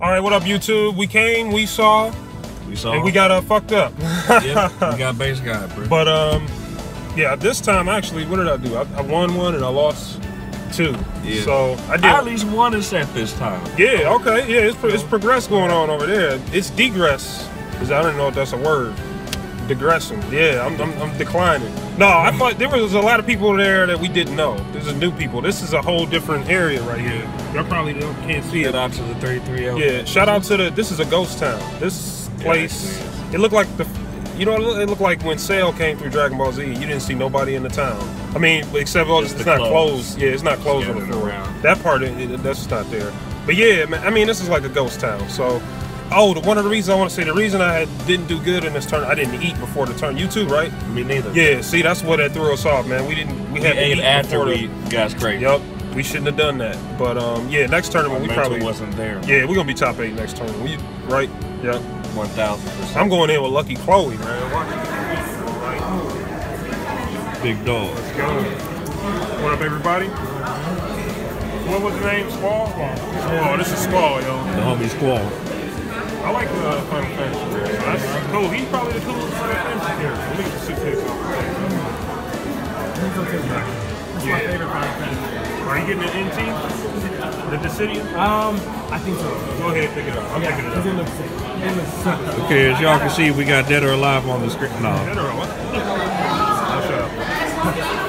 All right, what up, YouTube? We came, we saw, We saw. and we got uh, fucked up. Yep, we got base guy, bro. But um, yeah, this time actually, what did I do? I, I won one and I lost two. Yeah. So I did. I at least one is set this time. Yeah. Okay. Yeah. It's pro- it's progress going on over there. It's degress. Cause I don't know if that's a word. Digressing. Yeah. I'm, I'm, I'm declining. No, I thought there was a lot of people there that we didn't know. This is new people. This is a whole different area right here. Y'all probably don't, can't see Get it. out to the 33 Yeah. Shout out to the. This is a ghost town. This place. it It looked like the. You know, it looked- like when Cell came through Dragon Ball Z, you didn't see nobody in the town. I mean, except well, it's, it's not clothes. closed. Yeah, it's not closed on the floor. around. That part, it, it- that's not there. But yeah, man, I mean, this is like a ghost town. So, oh, the, one of the reasons I want to say the reason I had, didn't do good in this turn, I didn't eat before the turn. You too, right? Me neither. Yeah. See, that's what that threw us off, man. We didn't. We We had to ate eat after before we got straight. Yup. We shouldn't have done that. But um, yeah, next tournament we probably. wasn't there. Yeah, we're gonna be top eight next tournament. We right? Yeah. 1000%. I'm going in with Lucky Chloe, man. Watch. Big dog. Let's go. What up, everybody? What was the name? Squall? Oh, this is Squall, yo. The homie squall. I like uh, Final Fantasy. Man. That's cool. He's probably the coolest Final Fantasy character. Let me get the six hits off. That's my favorite Final Fantasy. Are you getting an NT? The Decidian? Um, I think so. Go ahead, and pick it up. I'm Yeah, picking it because up. it looks sick. It looks sick. Okay, as y'all can see, we got Dead or Alive on the screen. No. Dead or what? Oh, shut up.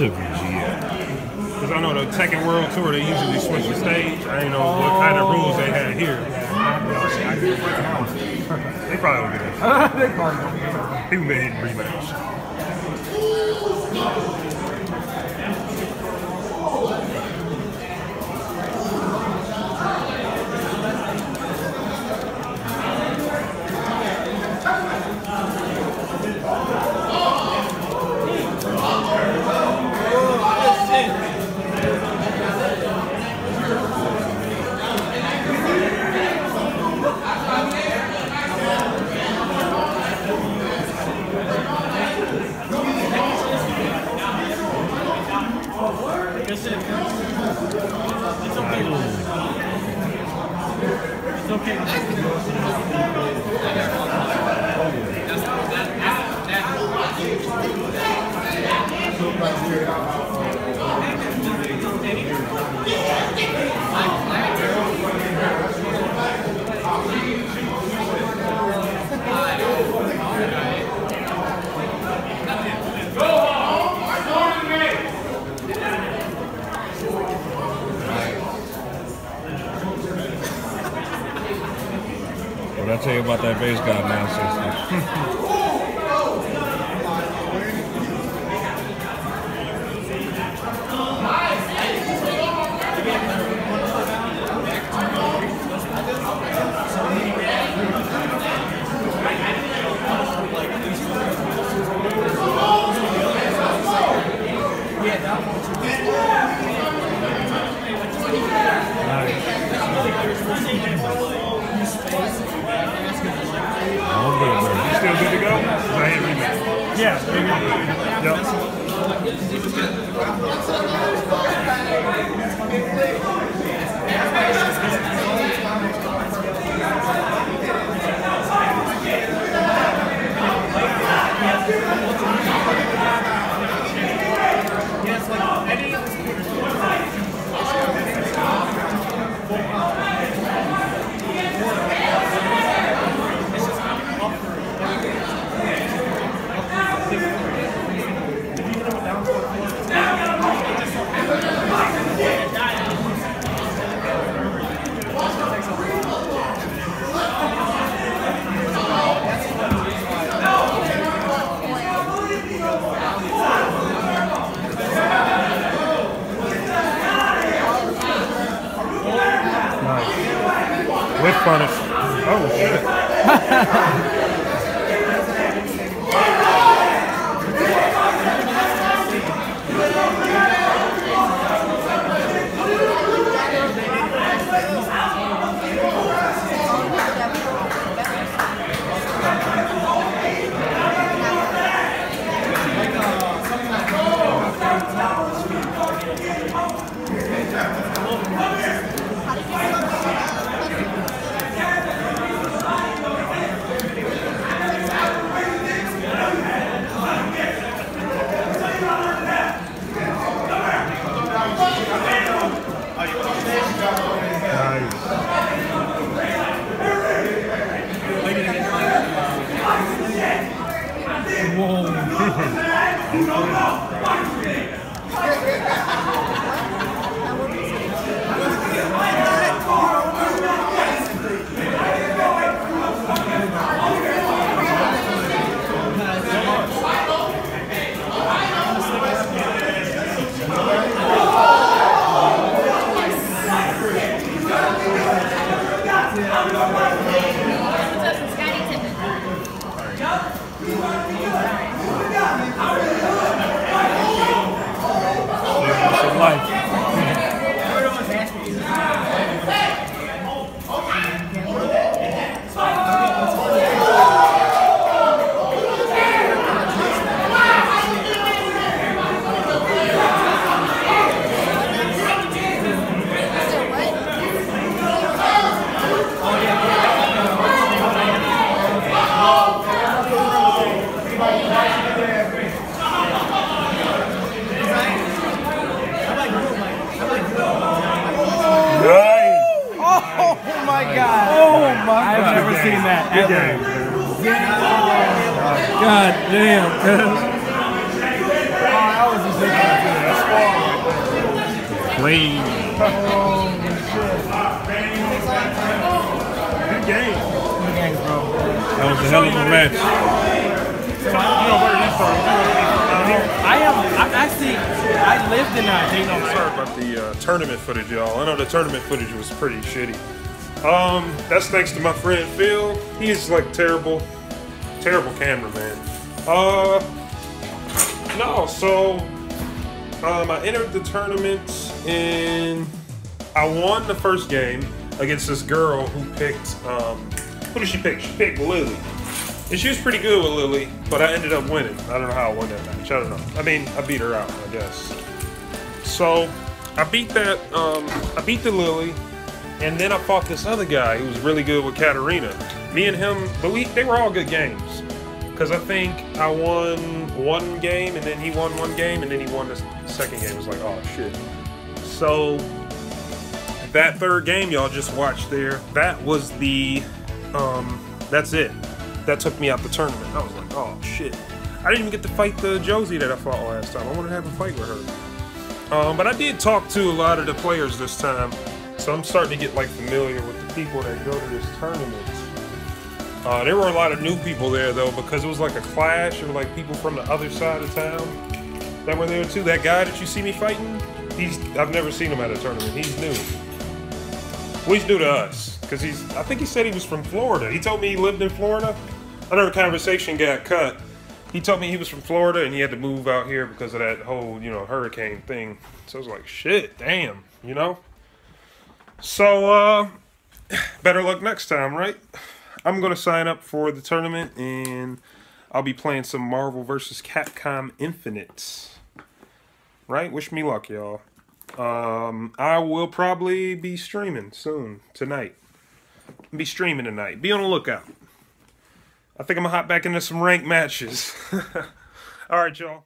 Round. To VGA. Because I know the second World Tour, they usually switch the stage. I didn't know what kind of rules they had here. they probably don't get that. They probably don't. People been hitting rematch. What I tell you about that base guy nonsense? Yeah. God damn. cuz. Oh, I was just thinking Clean. Good game. bro. That was a hell of a match. You know where you started. I am. I actually. I lived in that. Dayton, Ohio. Sorry about the uh, tournament footage, y'all. I know the tournament footage was pretty shitty. Um, that's thanks to my friend Phil. He is like terrible, terrible cameraman. Uh, no. So, um, I entered the tournament and I won the first game against this girl who picked. Um, who did she pick? She picked Lili. And she was pretty good with Lili, but I ended up winning. I don't know how I won that match. I don't know. I mean, I beat her out, I guess. So I beat that. Um, I beat the Lili, and then I fought this other guy who was really good with Katarina. Me and him, but we they were all good games. Cause I think I won one game, and then he won one game, and then he won the second game. It was like, oh shit. So that third game y'all just watched there, that was the. Um, that's it. That took me out the tournament. I was like, oh shit. I didn't even get to fight the Josie that I fought last time. I wanted to have a fight with her. Um, but I did talk to a lot of the players this time, so I'm starting to get like familiar with the people that go to this tournament. Uh, there were a lot of new people there though because it was like a clash of like people from the other side of town that were there too. That guy that you see me fighting, he's I've never seen him at a tournament. He's new. Well, he's new to us because he's. I think he said he was from Florida. He told me he lived in Florida. Another conversation got cut. He told me he was from Florida and he had to move out here because of that whole, you know, hurricane thing. So I was like, shit, damn, you know? So, uh, better luck next time, right? I'm going to sign up for the tournament and I'll be playing some Marvel vs. Capcom Infinite. Right? Wish me luck, y'all. Um, I will probably be streaming soon, tonight. Be streaming tonight. Be on the lookout. I think I'm gonna hop back into some ranked matches. All right, y'all.